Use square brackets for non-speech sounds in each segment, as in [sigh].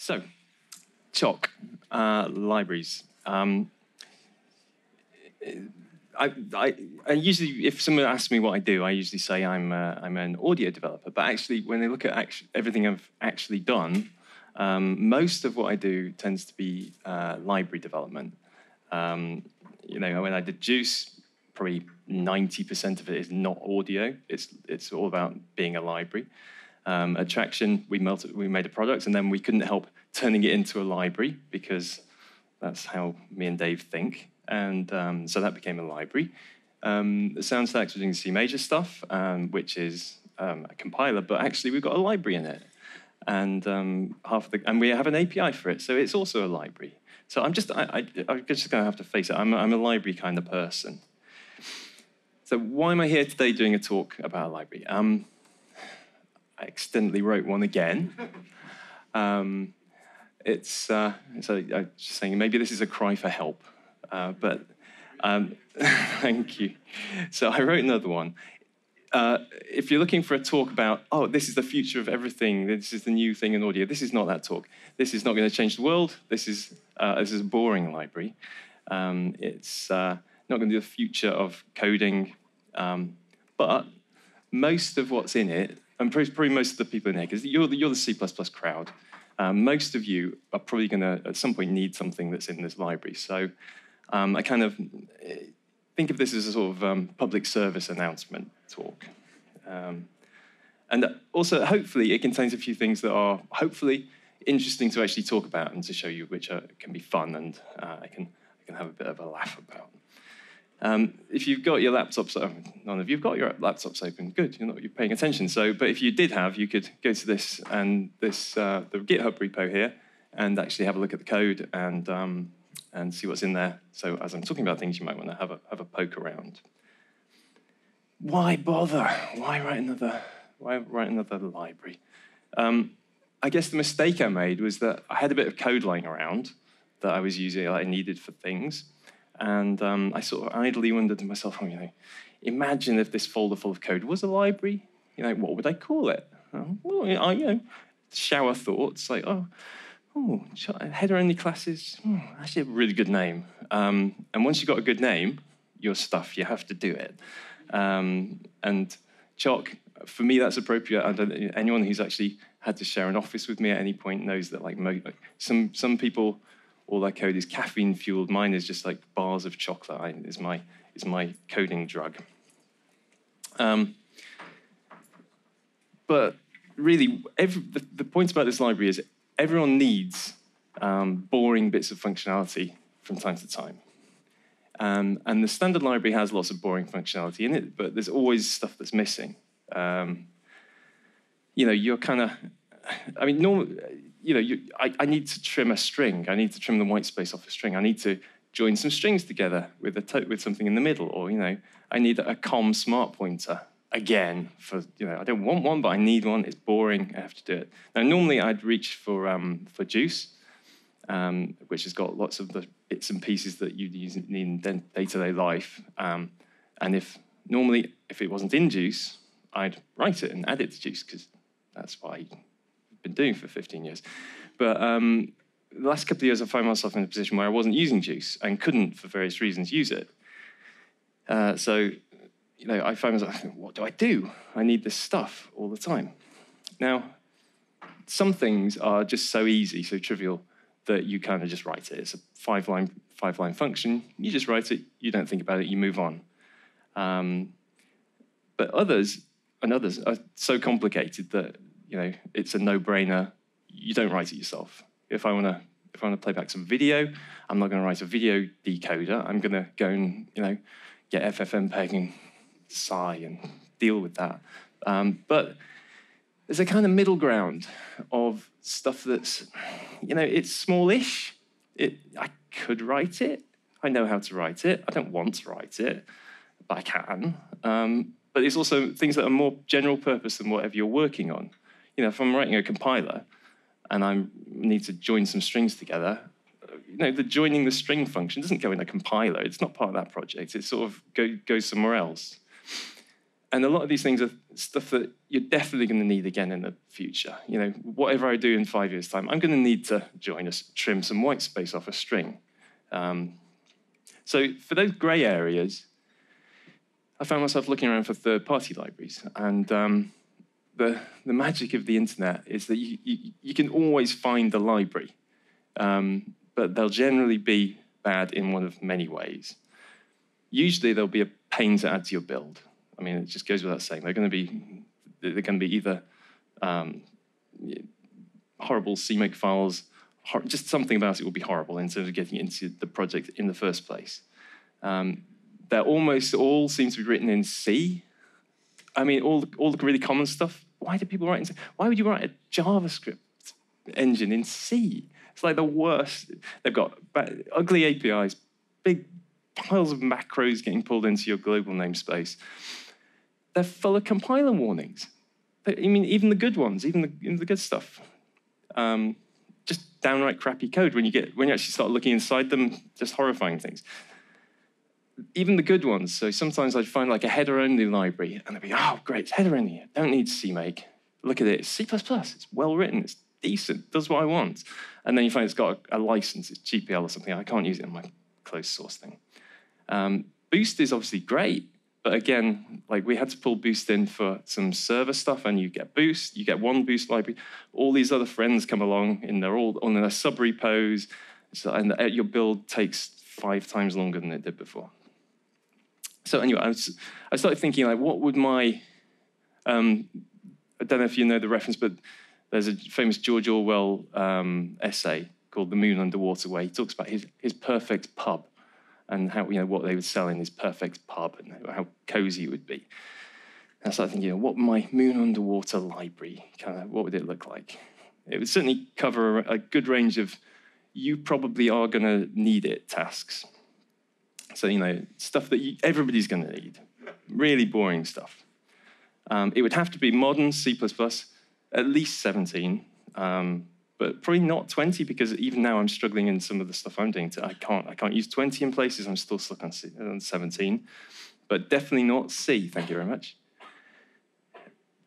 So, Choc, uh, libraries. Um, I, I, I, usually, if someone asks me what I do, I usually say I'm, uh, I'm an audio developer. But actually, when they look at everything I've actually done, um, most of what I do tends to be uh, library development. Um, you know, when I did JUCE, probably 90% of it is not audio. It's, it's all about being a library. Um, Attraction, we, we made a product, and then we couldn't help turning it into a library because that's how me and Dave think. And um, so that became a library. Um, the Sound Stacks we're doing Cmajor stuff, um, which is um, a compiler, but actually we've got a library in it. And um, half the, and we have an API for it, so it's also a library. So I'm just, I, am just going to have to face it. I'm, I'm a library kind of person. So why am I here today doing a talk about a library? Um, I accidentally wrote one again. [laughs] Um, it's uh, so I'm just saying maybe this is a cry for help, uh, but um, [laughs] thank you. So I wrote another one. Uh, if you're looking for a talk about, oh, this is the future of everything, this is the new thing in audio, this is not that talk. This is not going to change the world. This is uh, this is a boring library. Um, it's uh, not going to be the future of coding, um, but most of what's in it and probably most of the people in here, because you're, you're the C++ crowd, um, most of you are probably going to, at some point, need something that's in this library. So um, I kind of eh, think of this as a sort of um, public service announcement talk. Um, and also, hopefully, it contains a few things that are hopefully interesting to actually talk about and to show you, which are, can be fun and uh, I, can, I can have a bit of a laugh about. Um, if you've got your laptops, none of you've got your laptops open. Good, you're not you're paying attention. So, but if you did have, you could go to this and this uh, the GitHub repo here, and actually have a look at the code and um, and see what's in there. So, as I'm talking about things, you might want to have a have a poke around. Why bother? Why write another? Why write another library? Um, I guess the mistake I made was that I had a bit of code lying around that I was using, that I needed for things and um, I sort of idly wondered to myself, oh, you know, imagine if this folder full of code was a library. You know, what would I call it? Oh, well, I, you know, shower thoughts like, oh, oh, header-only classes. Oh, actually, a really good name. Um, and once you've got a good name, your stuff, you have to do it. Um, and Choc, for me, that's appropriate. Anyone who's actually had to share an office with me at any point knows that, like, some some people all that code is caffeine fueled. Mine is just like bars of chocolate. I, is my is my coding drug. Um, but really, every, the, the, point about this library is everyone needs um, boring bits of functionality from time to time. Um, and the standard library has lots of boring functionality in it, but there's always stuff that's missing. Um, you know, you're kind of, I mean, normal, you know, you, I, I, need to trim a string. I need to trim the white space off a string. I need to join some strings together with a with something in the middle, or you know, I need a com smart pointer again for you know, I don't want one, but I need one. It's boring. I have to do it. Now, normally I'd reach for um, for JUCE, um, which has got lots of the bits and pieces that you need in day-to-day life. Um, and if normally if it wasn't in JUCE, I'd write it and add it to JUCE because that's why been doing for 15 years. But um, the last couple of years, I found myself in a position where I wasn't using JUCE and couldn't, for various reasons, use it. Uh, so, you know, I found myself, [laughs] what do I do? I need this stuff all the time. Now, some things are just so easy, so trivial, that you kind of just write it. It's a five-line five-line function. You just write it. You don't think about it. You move on. Um, but others and others are so complicated that you know, it's a no-brainer. You don't write it yourself. If I want to, if I want to play back some video, I'm not going to write a video decoder. I'm going to go and you know, get FFmpeg and sigh and deal with that. Um, but there's a kind of middle ground of stuff that's, you know, it's smallish. It, I could write it. I know how to write it. I don't want to write it, but I can. Um, but it's also things that are more general purpose than whatever you're working on you know, if I'm writing a compiler and I need to join some strings together, you know, the joining the string function doesn't go in a compiler. It's not part of that project. It sort of go, goes somewhere else. and a lot of these things are stuff that you're definitely going to need again in the future. You know, whatever I do in five years' time, I'm going to need to join us, trim some white space off a string. Um, so for those grey areas, I found myself looking around for third-party libraries, and um, the the magic of the internet is that you you, you can always find the library, um, but they'll generally be bad in one of many ways. Usually, there'll be a pain to add to your build. I mean, it just goes without saying. They're going to be they're going to be either um, horrible CMake files, hor- just something about it will be horrible in terms of getting into the project in the first place. Um, they're almost all seem to be written in C. I mean, all all the really common stuff. Why do people write in C? Why would you write a JavaScript engine in C? It's like the worst. They've got ugly APIs, big piles of macros getting pulled into your global namespace. They're full of compiler warnings. I mean, even the good ones, even the, even the good stuff. Um, just downright crappy code when you get when you actually start looking inside them, just horrifying things. Even the good ones. So sometimes I'd find like a header-only library, and I'd be, oh, great, it's header-only. Don't need CMake. Look at it, it's C++. It's well written. It's decent. Does what I want. And then you find it's got a, a license. It's GPL or something. I can't use it in my closed source thing. Um, Boost is obviously great, but again, like we had to pull Boost in for some server stuff, and you get Boost, you get one Boost library. All these other friends come along, and they're all on their sub repos, so, and your build takes five times longer than it did before. So anyway, I, was, I started thinking like, what would my um, I don't know if you know the reference, but there's a famous George Orwell um, essay called "The Moon Underwater," where he talks about his his perfect pub and how you know what they would sell in this perfect pub and how cozy it would be. And I started thinking, you know, what my moon underwater library kind of what would it look like? It would certainly cover a good range of you probably are going to need it tasks. So you know stuff that you, everybody's going to need, really boring stuff. Um, it would have to be modern C++, at least 17. Um, but probably not 20 because even now I'm struggling in some of the stuff I'm doing. To, I can't I can't use 20 in places. I'm still stuck on, C, on 17, but definitely not C. Thank you very much.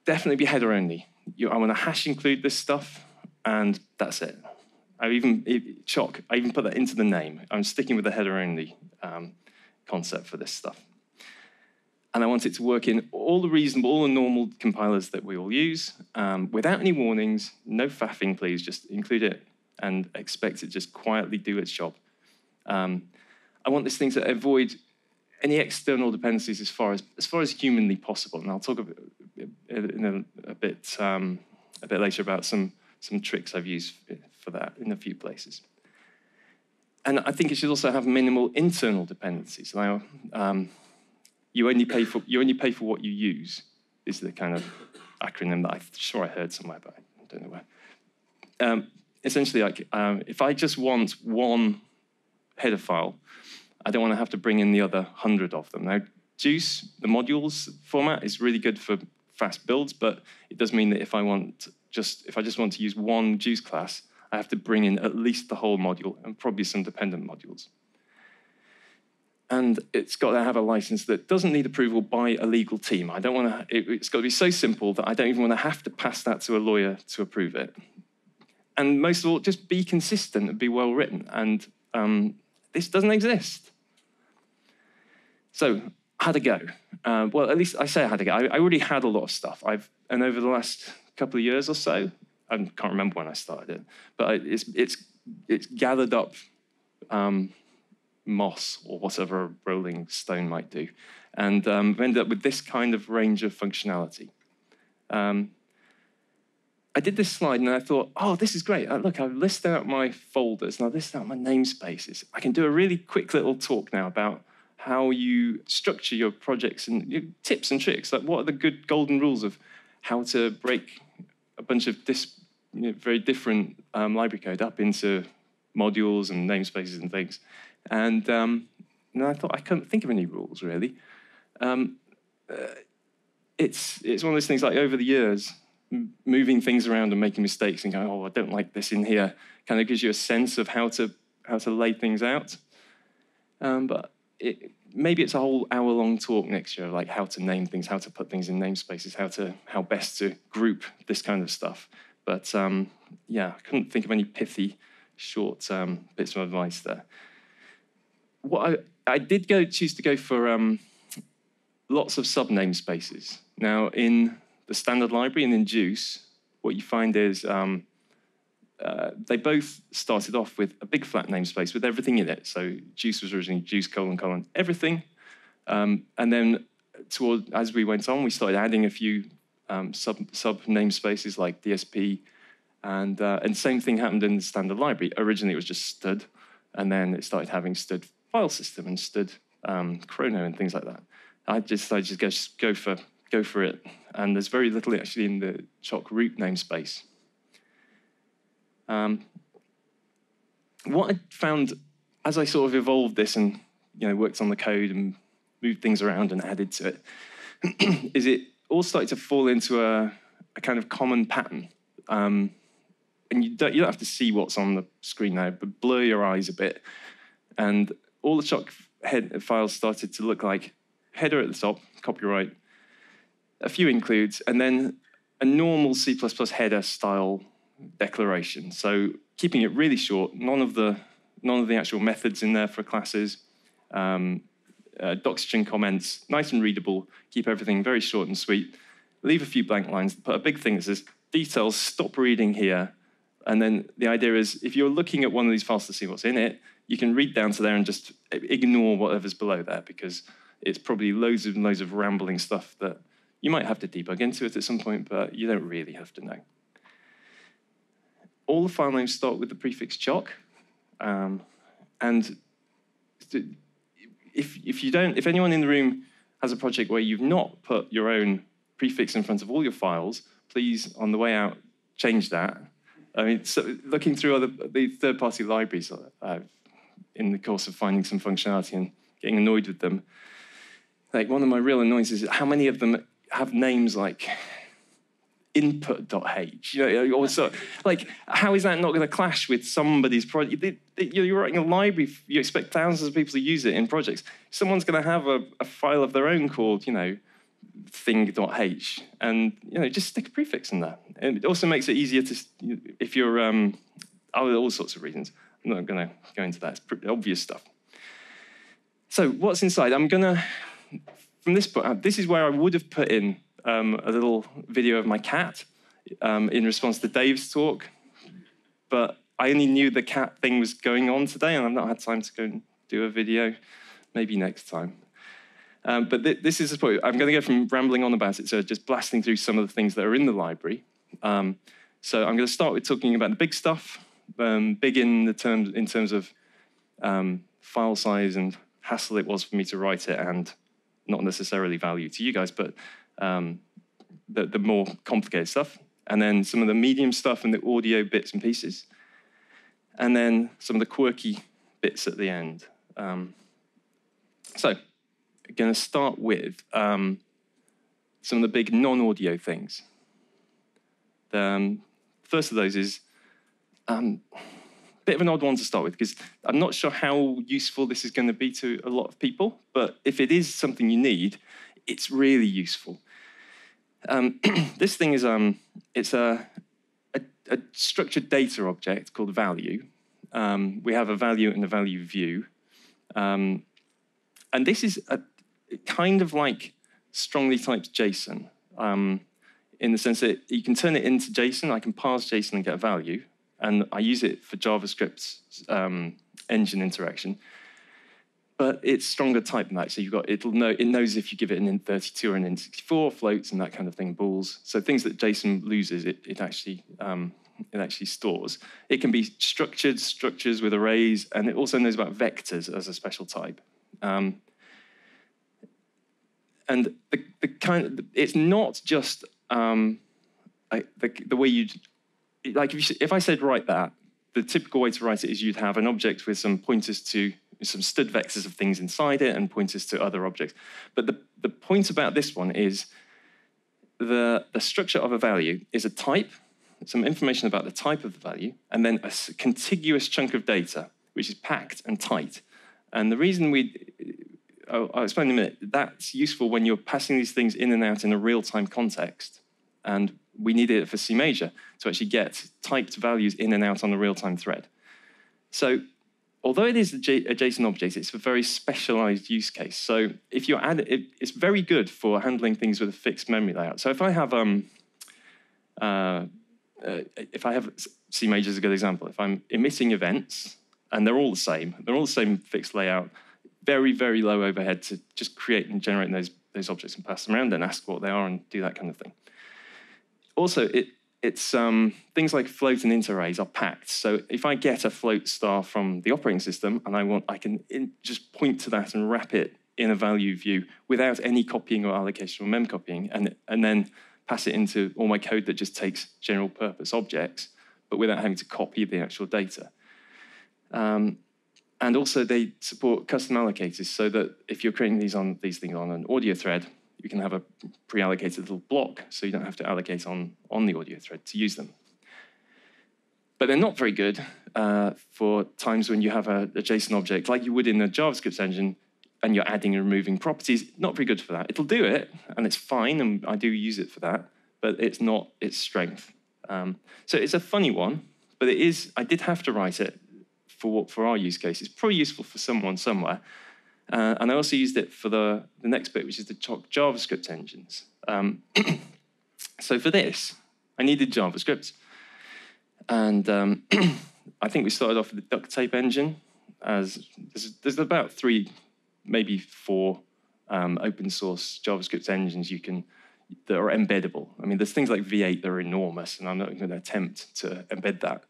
Definitely be header only. You, I want to hash include this stuff, and that's it. I even choc. I even put that into the name. I'm sticking with the header only um, concept for this stuff and I want it to work in all the reasonable, all the normal compilers that we all use, um, without any warnings, no faffing, please, just include it and expect it just quietly do its job. Um, I want this thing to avoid any external dependencies as far as, as far as humanly possible, and I'll talk a bit, in a, a bit, um, a bit later about some, some tricks I've used for that in a few places. And I think it should also have minimal internal dependencies. Now, um, you only pay for you only pay for what you use is the kind of acronym that I'm sure I heard somewhere, but I don't know where. Um, essentially, like um, if I just want one header file, I don't want to have to bring in the other hundred of them. Now, JUCE, the modules format is really good for fast builds, but it does mean that if I want just if I just want to use one JUCE class, I have to bring in at least the whole module and probably some dependent modules and it's got to have a license that doesn't need approval by a legal team. I don't want to, it, has got to be so simple that I don't even want to have to pass that to a lawyer to approve it. And most of all, just be consistent and be well written. And um, this doesn't exist. So, how to go? Uh, well, at least I say how to go. I, I, already had a lot of stuff. I've, and over the last couple of years or so, I can't remember when I started it, but it's, it's, it's gathered up um, moss or whatever a rolling stone might do, and um, ended up with this kind of range of functionality. Um, I did this slide and I thought, oh, this is great. Uh, look, I've listed out my folders and I've listed out my namespaces. I can do a really quick little talk now about how you structure your projects and you know, tips and tricks. Like, what are the good golden rules of how to break a bunch of dis, you know, very different um, library code up into modules and namespaces and things. And, um, and I thought I couldn't think of any rules really. Um, uh, it's it's one of those things like over the years, moving things around and making mistakes and going, oh, I don't like this in here, kind of gives you a sense of how to how to lay things out. Um, but it, maybe it's a whole hour-long talk next year, like how to name things, how to put things in namespaces, how to how best to group this kind of stuff. But um, yeah, I couldn't think of any pithy, short um, bits of advice there. What I, I did go choose to go for um, lots of sub namespaces. Now, in the standard library and in JUCE, what you find is um, uh, they both started off with a big flat namespace with everything in it. So JUCE was originally JUCE colon colon everything, um, and then toward as we went on, we started adding a few um, sub sub namespaces like DSP, and uh, and same thing happened in the standard library. Originally, it was just std, and then it started having std file system and std um, chrono and things like that. I just I just go go for go for it, and there's very little actually in the choc root namespace. Um, what I found as I sort of evolved this and you know worked on the code and moved things around and added to it, [clears throat] is it all started to fall into a, a kind of common pattern. Um, and you don't, you don't have to see what's on the screen now, but blur your eyes a bit. And all the choc head files started to look like header at the top, copyright, a few includes, and then a normal C++ header style declaration. So keeping it really short, none of the none of the actual methods in there for classes, um, uh, doxygen comments, nice and readable, keep everything very short and sweet, leave a few blank lines, put a big thing that says, details, stop reading here. And then the idea is if you're looking at one of these files to see what's in it, you can read down to there and just ignore whatever's below there because it's probably loads and loads of rambling stuff that you might have to debug into it at some point, but you don't really have to know all the file names start with the prefix choc. Um, and if, if you don't, if anyone in the room has a project where you've not put your own prefix in front of all your files, please, on the way out, change that. I mean, so looking through other the third-party libraries uh, in the course of finding some functionality and getting annoyed with them, like one of my real annoyances is how many of them have names like input.h. You know, also like how is that not going to clash with somebody's project? You're writing a library. You expect thousands of people to use it in projects. Someone's going to have a, a file of their own called, you know, thing.h, and you know, just stick a prefix in there. And it also makes it easier to if you're um, all sorts of reasons. I'm not going to go into that. It's pretty obvious stuff. So what's inside? I'm going to from this point. This is where I would have put in um, a little video of my cat um, in response to Dave's talk. But I only knew the cat thing was going on today, and I've not had time to go and do a video. Maybe next time. Um, but th this is the point. I'm going to go from rambling on about it to just blasting through some of the things that are in the library. Um, so I'm going to start with talking about the big stuff, um, big in the terms in terms of um, file size and hassle it was for me to write it, and not necessarily value to you guys, but um, the, the more complicated stuff, and then some of the medium stuff and the audio bits and pieces, and then some of the quirky bits at the end. Um, so, going to start with um, some of the big non-audio things. The um, first of those is a um, bit of an odd one to start with because I'm not sure how useful this is going to be to a lot of people, but if it is something you need, it's really useful. Um, [clears throat] this thing is um, it's a, a, a, structured data object called value. Um, we have a value and a value view. Um, and this is a, kind of like strongly typed JSON um, in the sense that you can turn it into JSON. I can parse JSON and get a value. And I use it for JavaScript's um, engine interaction but it's stronger type than that. So you've got it'll know it knows if you give it an int32 or an int64 floats and that kind of thing, bools. So things that JSON loses, it, it actually um, it actually stores. It can be structured structures with arrays, and it also knows about vectors as a special type. Um, and the, the kind of, it's not just um, I, the, the way you'd like if, you, if I said write that, the typical way to write it is you'd have an object with some pointers to some std vectors of things inside it and pointers to other objects. But the, the point about this one is the, the structure of a value is a type, some information about the type of the value, and then a contiguous chunk of data, which is packed and tight. And the reason we, I'll, I'll explain in a minute. That's useful when you're passing these things in and out in a real-time context. And we need it for Cmajor to actually get typed values in and out on a real-time thread. So although it is a JSON object, it's a very specialized use case. So if you're add, it, it's very good for handling things with a fixed memory layout. So if I have um, uh, uh, if I have Cmajor is a good example. If I'm emitting events and they're all the same, they're all the same fixed layout, very very low overhead to just create and generate those those objects and pass them around and ask what they are and do that kind of thing. Also, it it's um, things like float and int arrays are packed. So if I get a float star from the operating system and I want, I can in, just point to that and wrap it in a value view without any copying or allocation or mem copying, and and then pass it into all my code that just takes general purpose objects, but without having to copy the actual data. Um, and also they support custom allocators so that if you're creating these on these things on an audio thread, you can have a pre-allocated little block so you don't have to allocate on, on the audio thread to use them. But they're not very good uh, for times when you have a, a, JSON object like you would in a JavaScript engine and you're adding and removing properties. Not very good for that. It'll do it, and it's fine, and I do use it for that, but it's not its strength. Um, so it's a funny one, but it is, I did have to write it for, for our use case. It's probably useful for someone somewhere. Uh, and I also used it for the, the next bit, which is the JavaScript engines. Um, [clears throat] so for this, I needed JavaScript. And um, [clears throat] I think we started off with the Duktape engine. As there's, there's about three, maybe four um, open source JavaScript engines you can that are embeddable. I mean, there's things like V8 that are enormous, and I'm not going to attempt to embed that.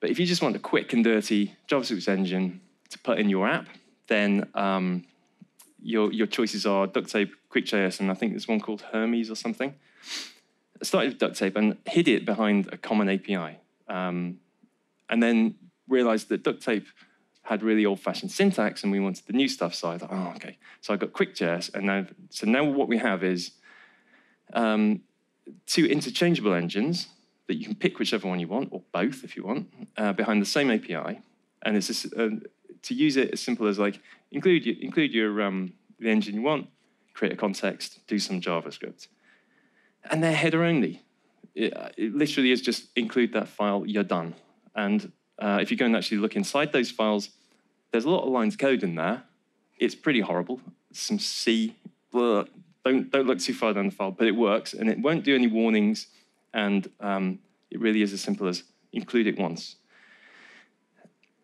But if you just want a quick and dirty JavaScript engine to put in your app, then um, your, your choices are Duktape, QuickJS, and I think there's one called Hermes or something. I started with Duktape and hid it behind a common API. Um, and then realized that Duktape had really old-fashioned syntax and we wanted the new stuff. So I thought, oh, okay. So I got QuickJS, and now, so now what we have is um, two interchangeable engines that you can pick whichever one you want, or both if you want, uh, behind the same API. And it's a, uh, to use it as simple as like include your, include your um, the engine you want, create a context, do some JavaScript, and they're header only. It, it literally is just include that file, you're done. And uh, if you go and actually look inside those files, there's a lot of lines of code in there. It's pretty horrible. Some C. Blah, don't don't look too far down the file, but it works, and it won't do any warnings. And um, it really is as simple as include it once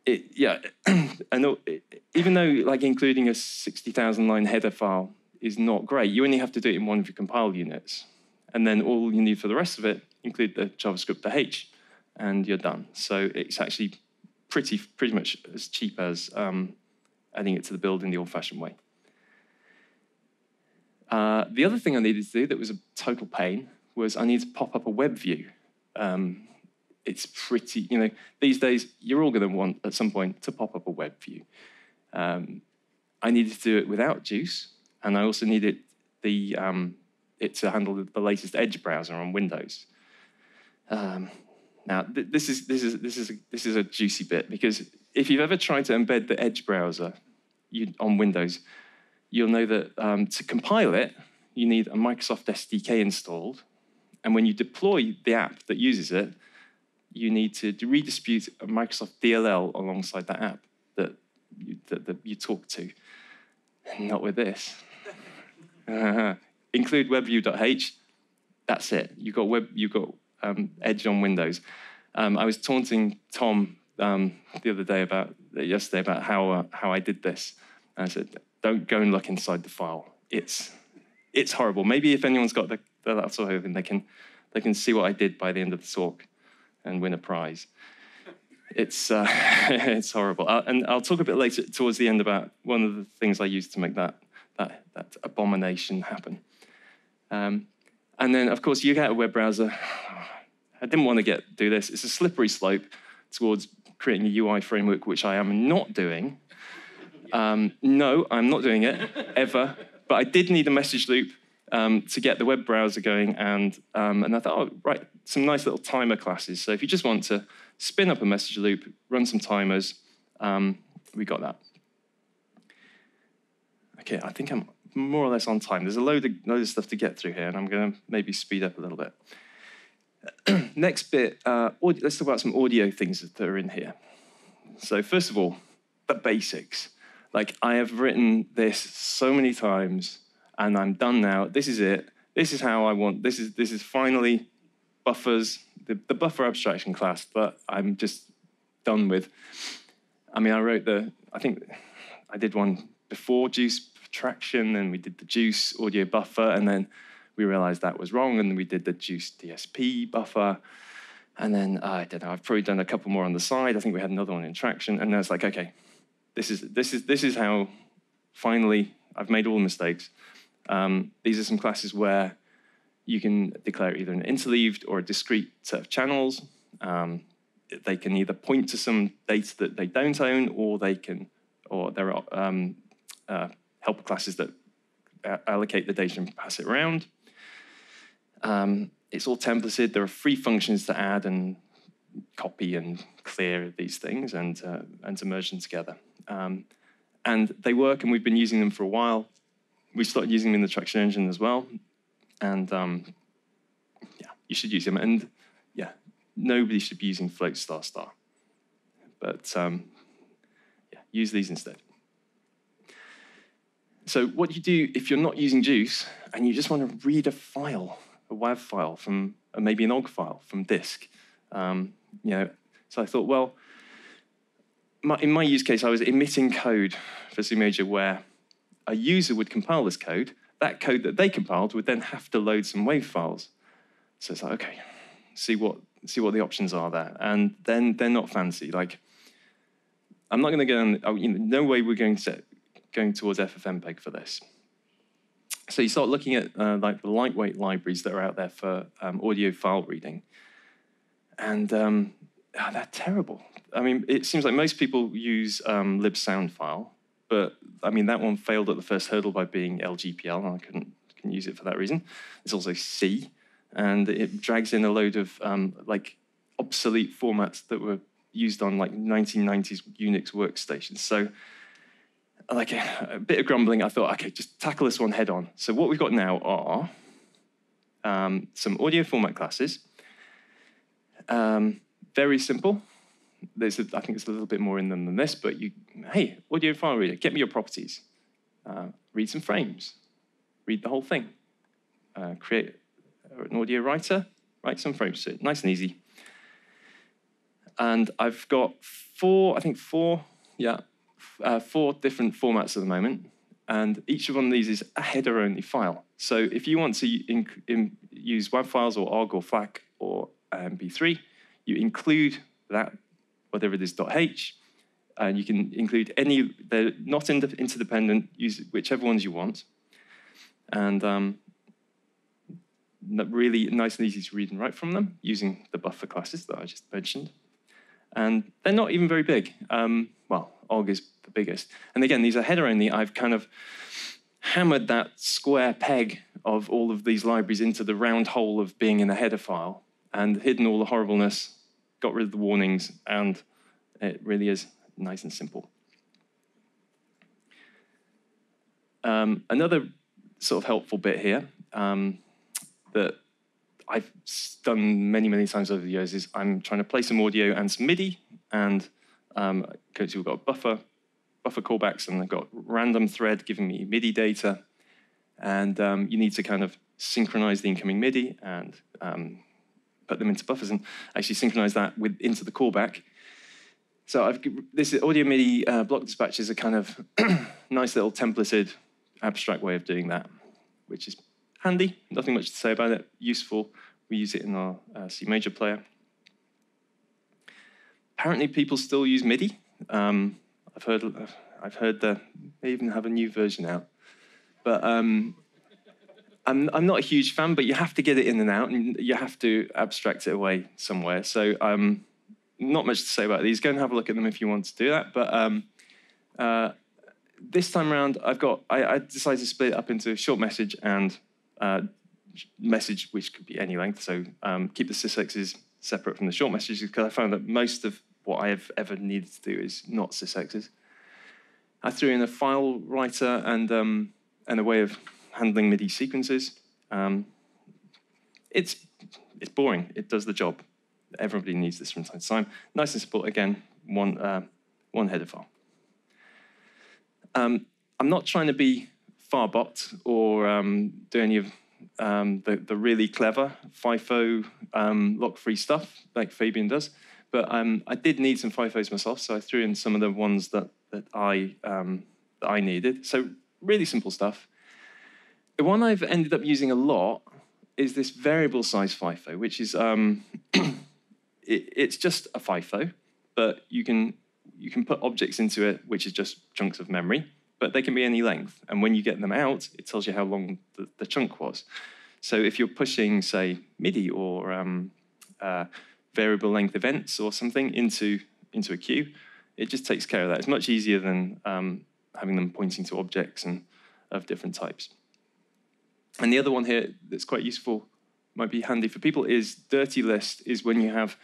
it, yeah, [clears throat] know. Even though like including a sixty thousand line header file is not great, you only have to do it in one of your compile units, and then all you need for the rest of it include the JavaScript the H, and you're done. So it's actually pretty pretty much as cheap as um, adding it to the build in the old-fashioned way. Uh, the other thing I needed to do that was a total pain was I needed to pop up a web view. Um, it's pretty, you know, these days you're all going to want at some point to pop up a web view. Um, I needed to do it without JUCE, and I also needed the um, it to handle the latest Edge browser on Windows. Um, now, th this is this is this is a, this is a juicy bit because if you've ever tried to embed the Edge browser you, on Windows, you'll know that um, to compile it, you need a Microsoft SDK installed, and when you deploy the app that uses it, you need to redistribute a Microsoft DLL alongside that app that you, that, that you talk to. Not with this. Uh, [laughs] include WebView.h. That's it. You got web. You got um, Edge on Windows. Um, I was taunting Tom um, the other day about yesterday about how uh, how I did this. And I said, "Don't go and look inside the file. It's it's horrible. Maybe if anyone's got the, the laptop open, they can they can see what I did by the end of the talk." And win a prize. It's, uh, [laughs] it's horrible. Uh, and I'll talk a bit later towards the end about one of the things I used to make that, that, that abomination happen. Um, and then, of course, you get a web browser. [sighs] I didn't want to get do this. It's a slippery slope towards creating a UI framework, which I am not doing. Um, no, I'm not doing it ever. But I did need a message loop um, to get the web browser going. And, um, and I thought, oh, right, some nice little timer classes. So if you just want to spin up a message loop, run some timers, um, we got that. okay, I think I'm more or less on time. There's a load of, load of stuff to get through here, and I'm going to maybe speed up a little bit. [clears throat] Next bit, uh, let's talk about some audio things that are in here. So first of all, the basics. Like I have written this so many times, and I'm done now. This is it. This is how I want. This is this is finally buffers. The, the buffer abstraction class that I'm just done with. I mean, I wrote the. I think I did one before JUCE Tracktion, and we did the JUCE audio buffer, and then we realized that was wrong, and we did the JUCE DSP buffer. And then uh, I don't know. I've probably done a couple more on the side. I think we had another one in Tracktion, and then it's like, okay, this is this is this is how finally I've made all the mistakes. Um, these are some classes where you can declare either an interleaved or a discrete set of channels. Um, they can either point to some data that they don't own, or they can, or there are um, uh, helper classes that allocate the data and pass it around. Um, it's all templated. There are free functions to add and copy and clear these things and, uh, and to merge them together. Um, and they work, and we've been using them for a while. We started using them in the Tracktion engine as well. And um, yeah, you should use them. And yeah, nobody should be using float star star. But um, yeah, use these instead. So what you do if you're not using JUCE and you just want to read a file, a WAV file from uh, maybe an OGG file from disk, um, you know, so I thought, well, my, in my use case, I was emitting code for Cmajor where a user would compile this code. That code that they compiled would then have to load some WAV files. So it's like, okay, see what see what the options are there, and then they're not fancy. Like, I'm not going to go. On, oh, you know, no way we're going to going towards FFmpeg for this. So you start looking at uh, like the lightweight libraries that are out there for um, audio file reading, and um, oh, they're terrible. I mean, it seems like most people use um, libsoundfile, but I mean that one failed at the first hurdle by being LGPL, and I couldn't, couldn't use it for that reason. It's also C, and it drags in a load of um, like obsolete formats that were used on like 1990s Unix workstations. So like a, a, bit of grumbling, I thought, okay, just tackle this one head on. So what we've got now are um, some audio format classes. Um, very simple. There's, a, I think it's a little bit more in them than this, but you, hey, audio file reader, get me your properties. Uh, read some frames. Read the whole thing. Uh, create an audio writer, write some frames it. Nice and easy. And I've got four, I think four, yeah, uh, four different formats at the moment, and each one of these is a header-only file. So if you want to in, in, use WAV files or OGG or FLAC or MP3, you include that, whatever it is, .h, and you can include any, they're not interdependent, use whichever ones you want. And um, really nice and easy to read and write from them using the buffer classes that I just mentioned. And they're not even very big. Um, well, OGG is the biggest. And again, these are header only. I've kind of hammered that square peg of all of these libraries into the round hole of being in a header file and hidden all the horribleness, got rid of the warnings, and it really is nice and simple. Um, another sort of helpful bit here um, that I've done many, many times over the years is I'm trying to play some audio and some MIDI, and um, we've got buffer, buffer callbacks, and I've got random thread giving me MIDI data, and um, you need to kind of synchronize the incoming MIDI and um, put them into buffers and actually synchronize that with into the callback. So I've, this audio MIDI uh, block dispatch is a kind of [clears throat] nice little templated abstract way of doing that, which is handy. Nothing much to say about it. Useful. We use it in our uh, Major player. Apparently, people still use MIDI. Um, I've heard. I've heard that they even have a new version out. But um, I'm, I'm not a huge fan. But you have to get it in and out, and you have to abstract it away somewhere. So um, not much to say about these. Go and have a look at them if you want to do that. But um, uh, this time around, I've got. I, I decided to split it up into short message and uh, message, which could be any length. So um, keep the SysExes separate from the short messages because I found that most of what I have ever needed to do is not SysExes. I threw in a file writer and, um, and a way of handling MIDI sequences. Um, it's, it's boring. It does the job. Everybody needs this from time to time. Nice and simple. Again, one, uh, one header file. Um, I'm not trying to be Farbot or um, do any of um, the, the, really clever FIFO um, lock-free stuff like Fabian does. But um, I did need some FIFOs myself, so I threw in some of the ones that, that, I, um, that I needed. So really simple stuff. The one I've ended up using a lot is this variable size FIFO, which is um, [clears throat] it, it's just a FIFO, but you can you can put objects into it, which is just chunks of memory, but they can be any length. And when you get them out, it tells you how long the, the chunk was. So if you're pushing, say, MIDI or um, uh, variable length events or something into into a queue, it just takes care of that. It's much easier than um, having them pointing to objects and of different types. And the other one here that's quite useful, might be handy for people, is dirty list is when you have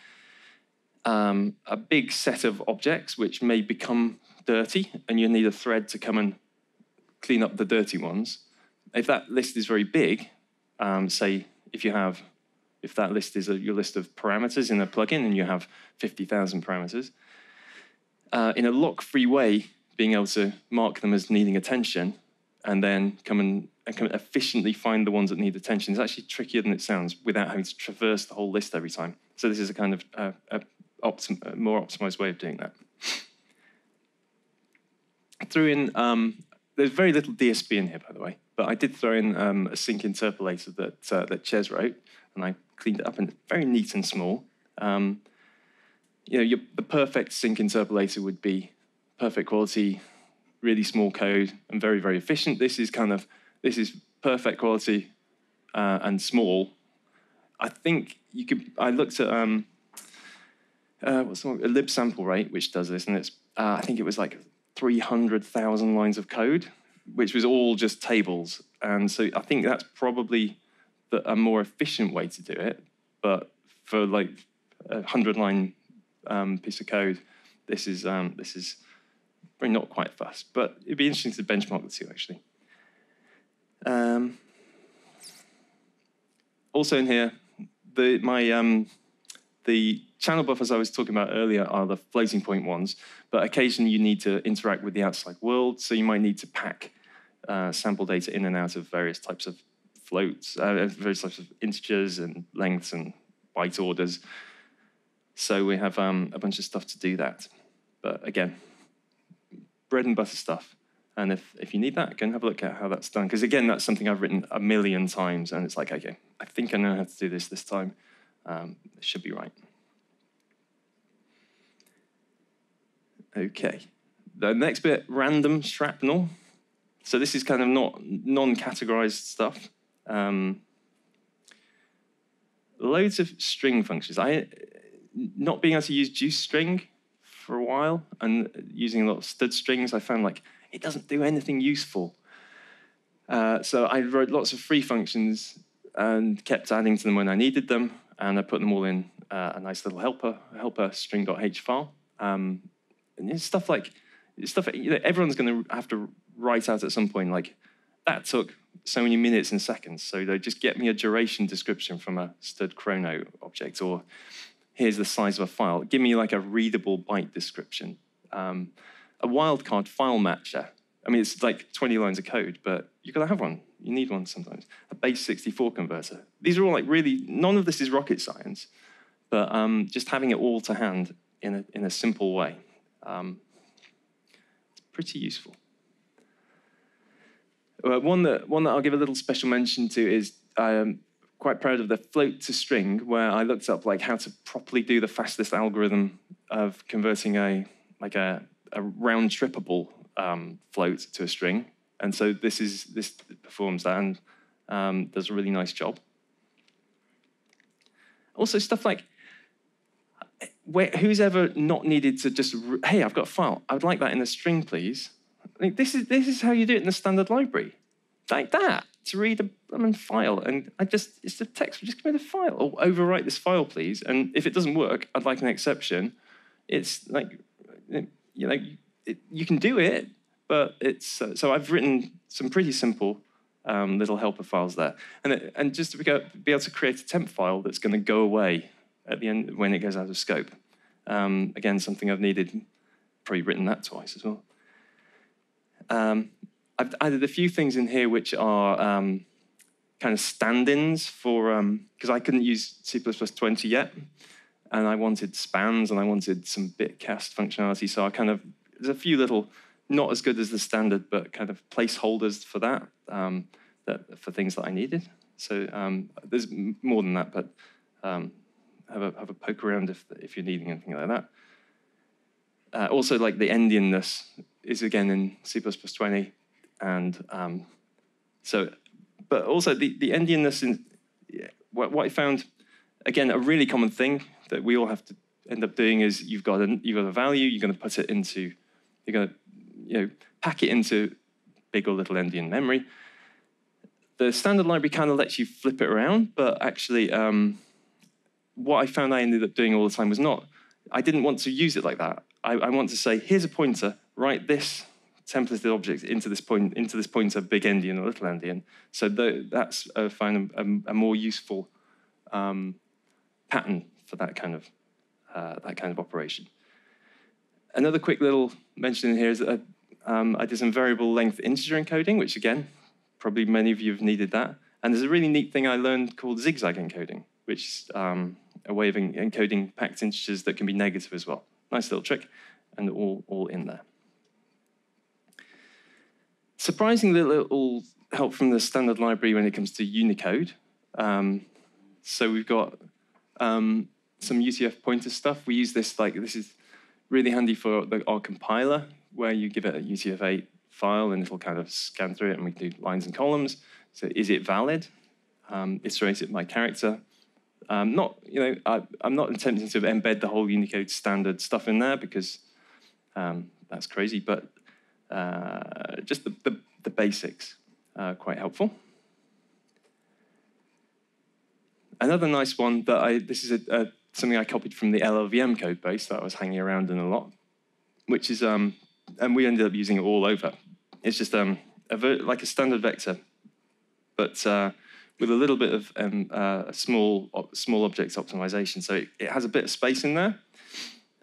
um, a big set of objects which may become dirty and you need a thread to come and clean up the dirty ones. If that list is very big, um, say if you have, if that list is a, your list of parameters in a plugin and you have 50,000 parameters, uh, in a lock-free way, being able to mark them as needing attention and then come and, and can efficiently find the ones that need attention is actually trickier than it sounds without having to traverse the whole list every time. So this is a kind of uh, a optim more optimized way of doing that. Threw in, um, there's very little DSP in here, by the way, but I did throw in um, a sinc interpolator that, uh, that Ches wrote, and I cleaned it up and it's very neat and small. Um, you know, your, the perfect sinc interpolator would be perfect quality, really small code, and very, very efficient. This is kind of, this is perfect quality uh, and small. I think you could, I looked at, um, uh, what's the one? a libsamplerate, which does this, and it's, uh, I think it was like 300,000 lines of code, which was all just tables. And so I think that's probably the, a more efficient way to do it. But for like a 100 line um, piece of code, this is, um, this is not quite fast. But it'd be interesting to benchmark the two, actually. Um, also in here, the, my, um, the channel buffers I was talking about earlier are the floating point ones, but occasionally you need to interact with the outside world, so you might need to pack uh, sample data in and out of various types of floats, uh, various types of integers and lengths and byte orders. So we have um, a bunch of stuff to do that. But again, bread and butter stuff. And if, if you need that, go and have a look at how that's done. Because again, that's something I've written a million times, and it's like, okay, I think I know how to do this this time. Um, it should be right. Okay. The next bit, random shrapnel. So this is kind of not non-categorized stuff. Um, loads of string functions. I not being able to use JUCE string for a while and using a lot of stud strings, I found like it doesn't do anything useful. Uh, so I wrote lots of free functions and kept adding to them when I needed them, and I put them all in uh, a nice little helper helper string.h file. Um, and stuff like stuff you know, everyone's going to have to write out at some point like that took so many minutes and seconds so they just get me a duration description from a stud chrono object or here's the size of a file give me like a readable byte description um, a wildcard file matcher. I mean it's like 20 lines of code but you've got to have one. You need one sometimes. A base 64 converter. These are all like really none of this is rocket science but um, just having it all to hand in a, in a simple way um, it's pretty useful. Uh, one, that, one that I'll give a little special mention to is I'm quite proud of the float to string, where I looked up like how to properly do the fastest algorithm of converting a like a, a round trippable um, float to a string. And so this is this performs that and um, does a really nice job. Also, stuff like where, who's ever not needed to just, hey, I've got a file. I would like that in a string, please. This, is, this is how you do it in the standard library. Like that, to read a I file. And I just, it's the text, just give me the file. Or overwrite this file, please. And if it doesn't work, I'd like an exception. It's like, you know, it, you can do it, but it's uh, so I've written some pretty simple um, little helper files there, and it, and just to be, able to create a temp file that's going to go away at the end when it goes out of scope. Um, again, something I've needed, probably written that twice as well. Um, I've added a few things in here which are um, kind of stand-ins for because um, I couldn't use C++20 yet, and I wanted spans and I wanted some bitcast functionality. So I kind of there's a few little not as good as the standard, but kind of placeholders for that, um, that for things that I needed. So um, there's more than that, but um, have a have a poke around if if you're needing anything like that. Uh, also, like the endianness is again in C++20, and um, so, but also the the endianness in what, what I found again a really common thing that we all have to end up doing is you've got a you've got a value, you're going to put it into you're going to you know pack it into big or little endian memory. The standard library kind of lets you flip it around, but actually. Um, what I found I ended up doing all the time was not, I didn't want to use it like that. I, I want to say, here's a pointer, write this templated object into this point into this pointer, big endian or little endian. So that's I find a, a, more useful um, pattern for that kind of uh, that kind of operation. Another quick little mention in here is that um, I did some variable length integer encoding, which again, probably many of you have needed that. And there's a really neat thing I learned called zigzag encoding, which um, a way of encoding packed integers that can be negative as well. Nice little trick, and all, all in there. Surprisingly little help from the standard library when it comes to Unicode. Um, so we've got um, some UTF pointer stuff. We use this, like, this is really handy for the, our compiler, where you give it a UTF-8 file and it'll kind of scan through it and we do lines and columns. So is it valid? Um, iterate it by character. Um, not, you know, I, am not attempting to embed the whole Unicode standard stuff in there because um, that's crazy, but uh, just the, the, the basics are quite helpful. Another nice one that I, this is a, a, something I copied from the LLVM code base that I was hanging around in a lot, which is, um, and we ended up using it all over. It's just um, a like a standard vector, but uh, with a little bit of um, uh, small small object optimization. So it, it, has a bit of space in there,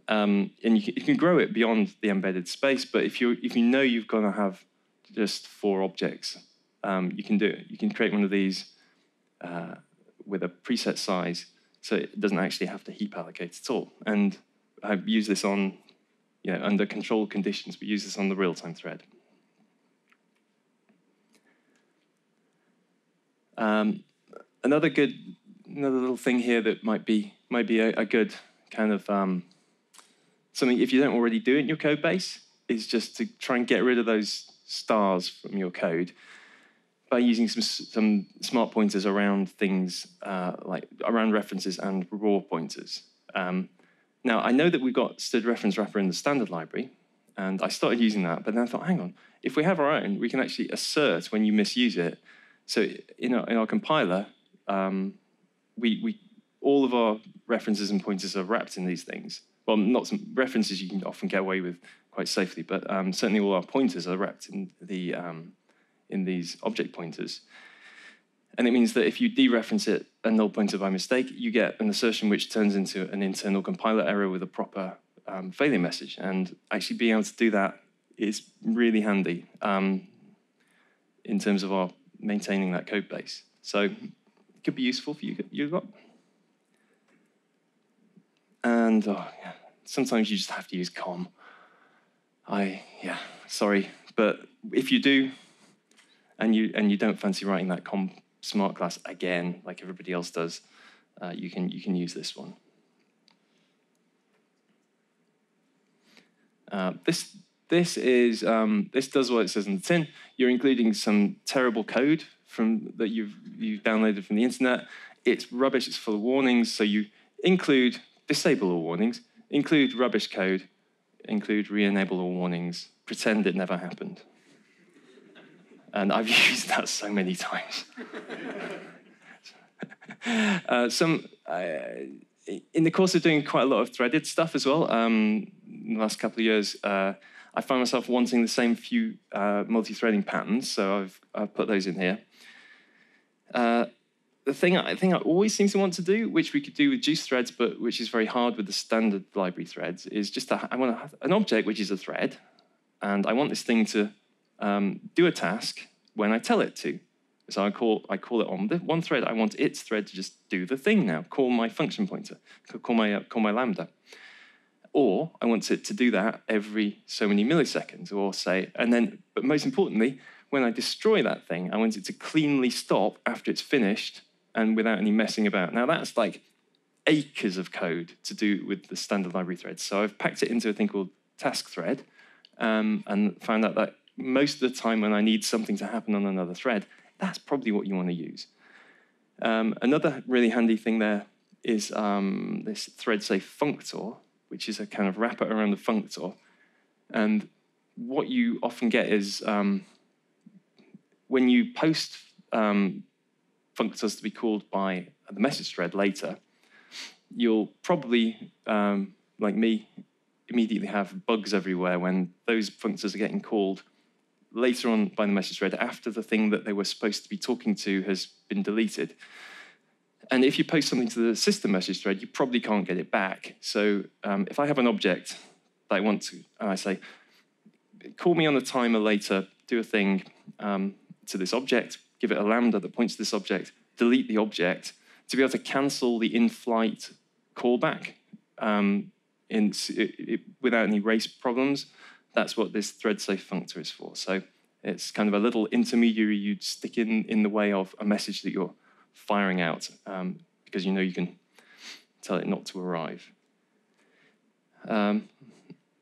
um, and you can, you can, grow it beyond the embedded space. But if you if you know you've got to have just four objects, um, you can do it. You can create one of these uh, with a preset size, so it doesn't actually have to heap allocate at all. And I use this on, you know, under controlled conditions. We use this on the real-time thread. Um, another good, another little thing here that might be might be a, a good kind of um, something if you don't already do it in your code base is just to try and get rid of those stars from your code by using some some smart pointers around things uh, like around references and raw pointers. Um, now I know that we've got std reference wrapper in the standard library, and I started using that, but then I thought, hang on, if we have our own, we can actually assert when you misuse it so in our, in our compiler, um, we, we, all of our references and pointers are wrapped in these things. Well, not some references you can often get away with quite safely, but um, certainly all our pointers are wrapped in, the, um, in these object pointers. And it means that if you dereference it a null pointer by mistake, you get an assertion which turns into an internal compiler error with a proper um, failure message. And actually being able to do that is really handy um, in terms of our maintaining that code base. So it could be useful for you, you lot. And oh, yeah, sometimes you just have to use COM. I, yeah, sorry. But if you do, and you, and you don't fancy writing that COM smart class again, like everybody else does, uh, you, can, you can use this one. Uh, this this is um, this does what it says in the tin. You're including some terrible code from that you've you've downloaded from the internet. It's rubbish. It's full of warnings. So you include disable all warnings, include rubbish code, include re-enable all warnings, pretend it never happened. And I've [laughs] used that so many times. [laughs] uh, some uh, in the course of doing quite a lot of threaded stuff as well. Um, in the last couple of years. Uh, I find myself wanting the same few uh, multi-threading patterns, so I've, I've put those in here. Uh, the thing I think I always seem to want to do, which we could do with JUCE threads, but which is very hard with the standard library threads, is just to, I want an object which is a thread, and I want this thing to um, do a task when I tell it to. So I call I call it on the one thread. I want its thread to just do the thing now. Call my function pointer. Call my uh, call my lambda. Or I want it to do that every so many milliseconds, or say, and then, but most importantly, when I destroy that thing, I want it to cleanly stop after it's finished and without any messing about. Now that's like acres of code to do with the standard library threads. So I've packed it into a thing called task thread um, and found out that most of the time when I need something to happen on another thread, that's probably what you want to use. Um, another really handy thing there is um, this thread safe functor, which is a kind of wrapper around the functor. And what you often get is um, when you post um, functors to be called by the message thread later, you'll probably, um, like me, immediately have bugs everywhere when those functors are getting called later on by the message thread after the thing that they were supposed to be talking to has been deleted. And if you post something to the system message thread, you probably can't get it back. So um, if I have an object that I want to, and I say, call me on the timer later, do a thing um, to this object, give it a lambda that points to this object, delete the object, to be able to cancel the in-flight callback um, in, it, it, without any race problems, that's what this thread safe functor is for. So it's kind of a little intermediary you'd stick in in the way of a message that you're firing out um, because you know you can tell it not to arrive. Um,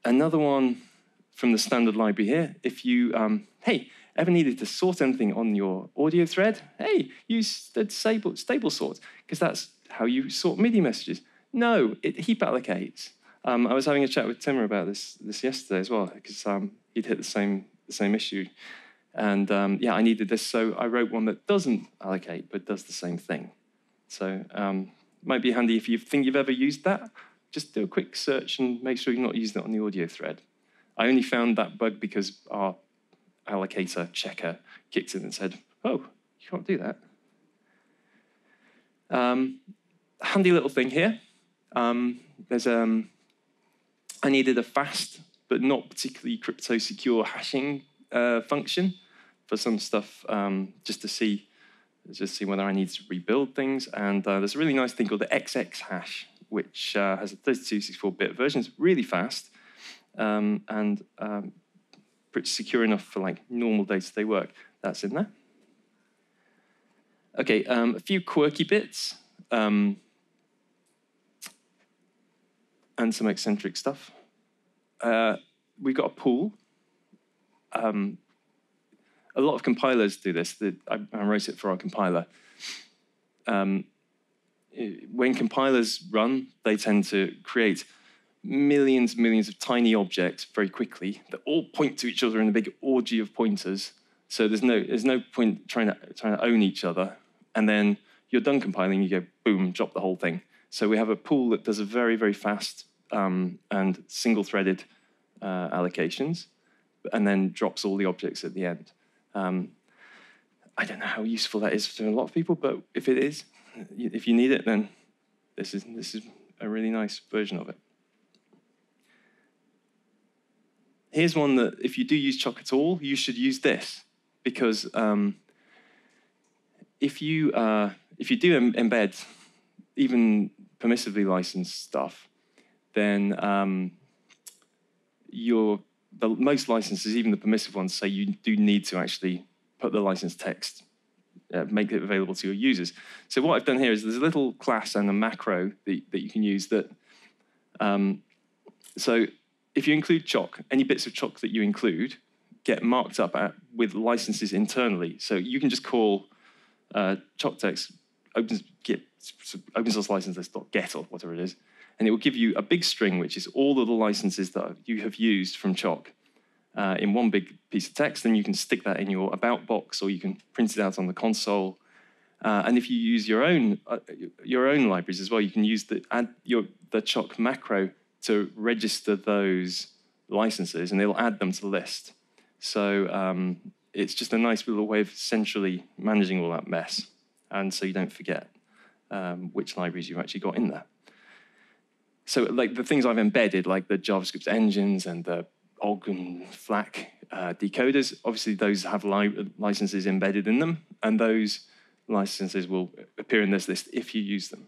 another one from the standard library here, if you, um, hey, ever needed to sort anything on your audio thread, hey, use the stable, stable sort, because that's how you sort MIDI messages. No, it heap allocates. Um, I was having a chat with Timur about this this yesterday as well, because um, he'd hit the same the same issue. And um, yeah, I needed this, so I wrote one that doesn't allocate but does the same thing. So um, might be handy if you think you've ever used that. Just do a quick search and make sure you're not using it on the audio thread. I only found that bug because our allocator checker kicked in and said, "Oh, you can't do that." Um, handy little thing here. Um, there's um, I needed a fast but not particularly crypto secure hashing uh, function for some stuff um, just to see just see whether I need to rebuild things. And uh, there's a really nice thing called the xxHash, which uh, has a 32, 64-bit version. It's really fast um, and um, pretty secure enough for like normal day-to-day work. That's in there. Okay, um, a few quirky bits um, and some eccentric stuff. Uh, we got a pool um, a lot of compilers do this. The, I, I, wrote it for our compiler. Um, when compilers run, they tend to create millions and millions of tiny objects very quickly that all point to each other in a big orgy of pointers. So there's no, there's no point trying to, trying to own each other. And then you're done compiling, you go, boom, drop the whole thing. So we have a pool that does a very, very fast um, and single-threaded uh, allocations, and then drops all the objects at the end. Um, I don't know how useful that is to a lot of people, but if it is, if you need it, then this is, this is a really nice version of it. Here's one that if you do use Choc at all, you should use this because um, if you uh, if you do embed even permissively licensed stuff, then um, the most licenses, even the permissive ones, say you do need to actually put the license text, uh, make it available to your users. So what I've done here is there's a little class and a macro that, that you can use that. Um, so if you include Choc, any bits of Choc that you include get marked up at, with licenses internally. So you can just call uh, Choc text open, get, open source license list.get or whatever it is, and it will give you a big string, which is all of the licenses that you have used from Choc uh, in one big piece of text. Then you can stick that in your about box, or you can print it out on the console. Uh, and if you use your own uh, your own libraries as well, you can use the add your the Choc macro to register those licenses and it'll add them to the list. So um, it's just a nice little way of centrally managing all that mess. And so you don't forget um, which libraries you've actually got in there. So like the things I've embedded, like the JavaScript engines and the OGG and FLAC uh, decoders, obviously those have li licenses embedded in them, and those licenses will appear in this list if you use them.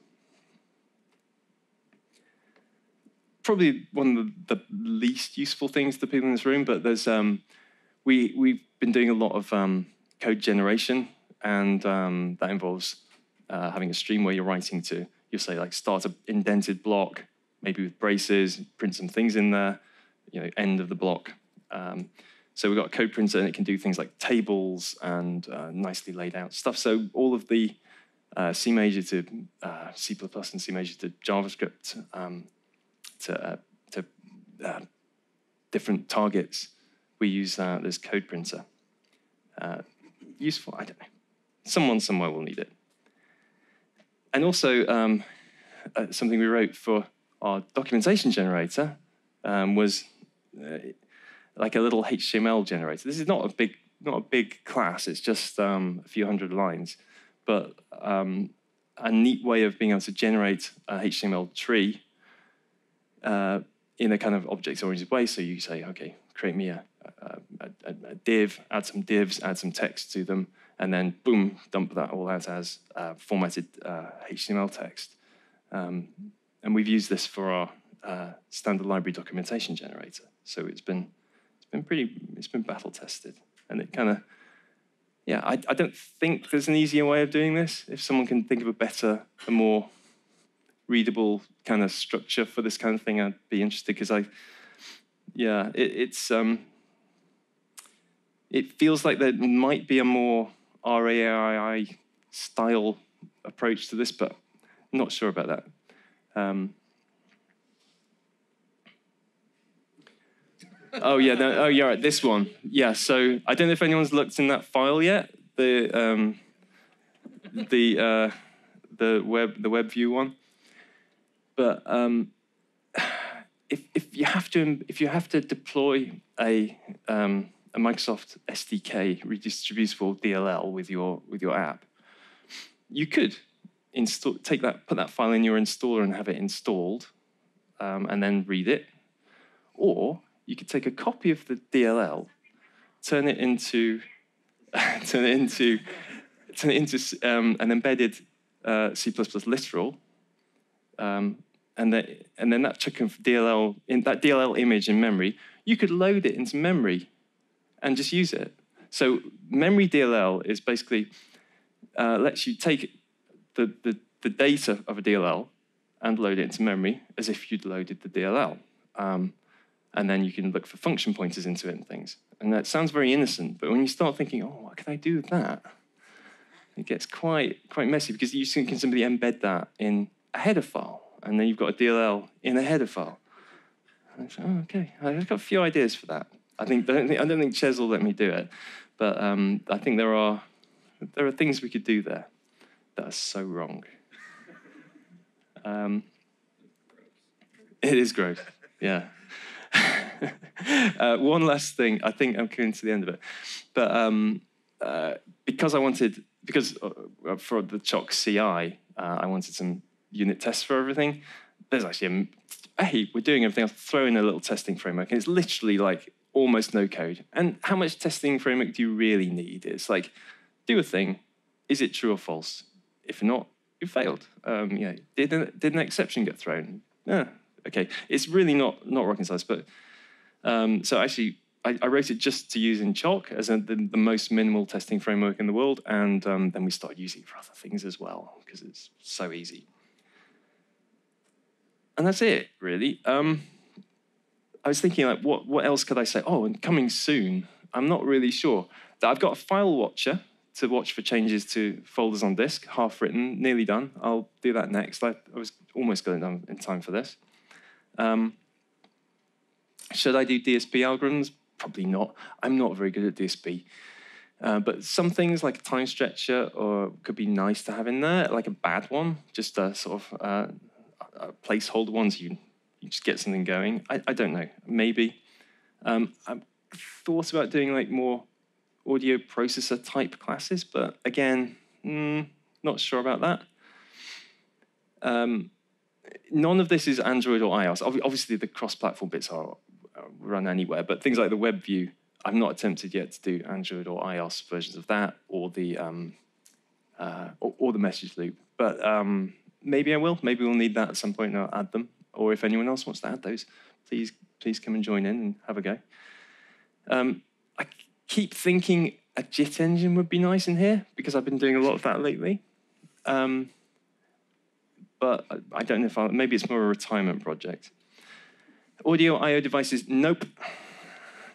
Probably one of the, least useful things to people in this room, but there's um, we we've been doing a lot of um, code generation, and um, that involves uh, having a stream where you're writing to. You'll say like start an indented block, maybe with braces, print some things in there, you know, end of the block. Um, so we've got a code printer and it can do things like tables and uh, nicely laid out stuff. So all of the uh, Cmajor to uh, C++ and Cmajor to JavaScript um, to, uh, to uh, different targets, we use uh, this code printer. useful, I don't know. Someone somewhere will need it. And also um, something we wrote for our documentation generator um, was like a little HTML generator. This is not a big not a big class. It's just um, a few hundred lines, but um, a neat way of being able to generate a HTML tree uh, in a kind of object-oriented way. So you say, okay, create me a, a, a, a, div, add some divs, add some text to them, and then boom, dump that all out as uh, formatted uh, HTML text. Um, and we've used this for our uh, standard library documentation generator. So it's been it's been pretty, it's been battle tested. And it kind of, yeah, I, I don't think there's an easier way of doing this. If someone can think of a better, a more readable kind of structure for this kind of thing, I'd be interested because I, yeah, it, it's, um, it feels like there might be a more RAII style approach to this, but not sure about that. Um, oh yeah, no, oh yeah, right, this one. Yeah, so I don't know if anyone's looked in that file yet. The um, the uh, the web the web view one. But um, if if you have to if you have to deploy a um, a Microsoft SDK redistributable DLL with your with your app, you could install take that put that file in your installer and have it installed, um, and then read it, or you could take a copy of the DLL, turn it into, [laughs] turn it into, turn it into um, an embedded uh, C++ literal, um, and, and then that chunk of DLL, in that DLL image in memory, you could load it into memory and just use it. So memory DLL is basically uh, lets you take the, the, the, data of a DLL and load it into memory as if you'd loaded the DLL. Um, and then you can look for function pointers into it and things. And that sounds very innocent, but when you start thinking, oh, what can I do with that? It gets quite, quite messy because you can simply embed that in a header file, and then you've got a DLL in a header file. And say, oh, okay, I've got a few ideas for that. I think I don't think, think Ches will let me do it, but um, I think there are there are things we could do there that are so wrong. Um, it is gross, yeah. [laughs] uh, one last thing. I think I'm coming to the end of it, but um, uh, because I wanted because uh, for the Choc CI, uh, I wanted some unit tests for everything. There's actually a hey, we're doing everything. I'll throw in a little testing framework, and it's literally like almost no code. And how much testing framework do you really need? It's like do a thing. Is it true or false? If not, you failed. Um, did an, did an exception get thrown? Yeah, okay. It's really not not rocket science, but um, so actually, I, I, wrote it just to use in Choc as a, the, the, most minimal testing framework in the world, and um, then we started using it for other things as well because it's so easy. And that's it, really. Um, I was thinking, like, what what else could I say? Oh, and coming soon. I'm not really sure. That I've got a file watcher to watch for changes to folders on disk, half written, nearly done. I'll do that next. I, I was almost getting done in time for this. Um, should I do DSP algorithms? Probably not. I'm not very good at DSP. Uh, but some things like a time stretcher or could be nice to have in there, like a bad one, just a sort of uh, a placeholder ones. You, you just get something going. I, I don't know. Maybe. Um, I've thought about doing like more audio processor type classes, but again, mm, not sure about that. Um, none of this is Android or iOS. Obviously, the cross-platform bits are run anywhere, but things like the web view, I've not attempted yet to do Android or iOS versions of that, or the um, uh, or, or, the message loop. But um, maybe I will. Maybe we'll need that at some point, and I'll add them. Or if anyone else wants to add those, please please come and join in and have a go. Um, keep thinking a JIT engine would be nice in here because I've been doing a lot of that lately. Um, but I don't know if I'll, maybe it's more a retirement project. Audio I/O devices, nope,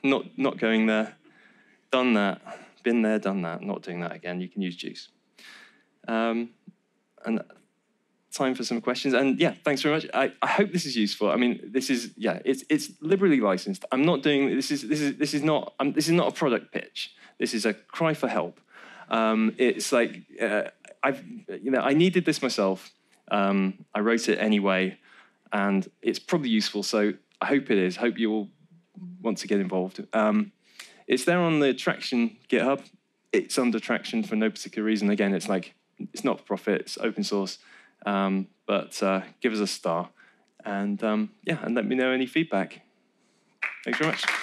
not not going there. Done that, been there, done that. Not doing that again. You can use JUCE. Um, and time for some questions. And yeah, thanks very much. I, I hope this is useful. I mean, this is yeah, it's it's liberally licensed. I'm not doing this is this is this is not um, this is not a product pitch. This is a cry for help. Um, it's like uh, I've you know I needed this myself. Um, I wrote it anyway, and it's probably useful. So I hope it is. Hope you all want to get involved. Um, it's there on the Tracktion GitHub. It's under Tracktion for no particular reason. Again, it's like it's not for profit. It's open source. Um, but uh, give us a star, and um, yeah, and let me know any feedback. Thanks very much.